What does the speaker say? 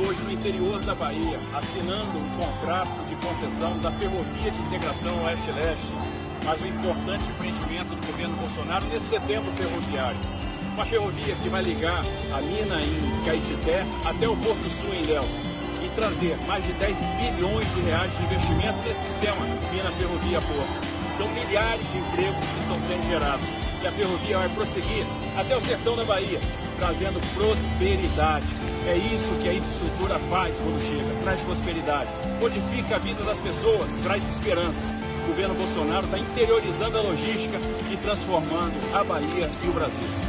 hoje no interior da Bahia, assinando um contrato de concessão da Ferrovia de Integração Oeste-Leste, mas um importante empreendimento do governo Bolsonaro nesse setembro ferroviário. Uma ferrovia que vai ligar a mina em Caetité até o Porto Sul em Léo e trazer mais de 10 bilhões de reais de investimento nesse sistema mina ferrovia porto. São milhares de empregos que estão sendo gerados. E a ferrovia vai prosseguir até o sertão da Bahia, trazendo prosperidade. É isso que a infraestrutura faz quando chega, traz prosperidade. Modifica a vida das pessoas, traz esperança. O governo Bolsonaro está interiorizando a logística e transformando a Bahia e o Brasil.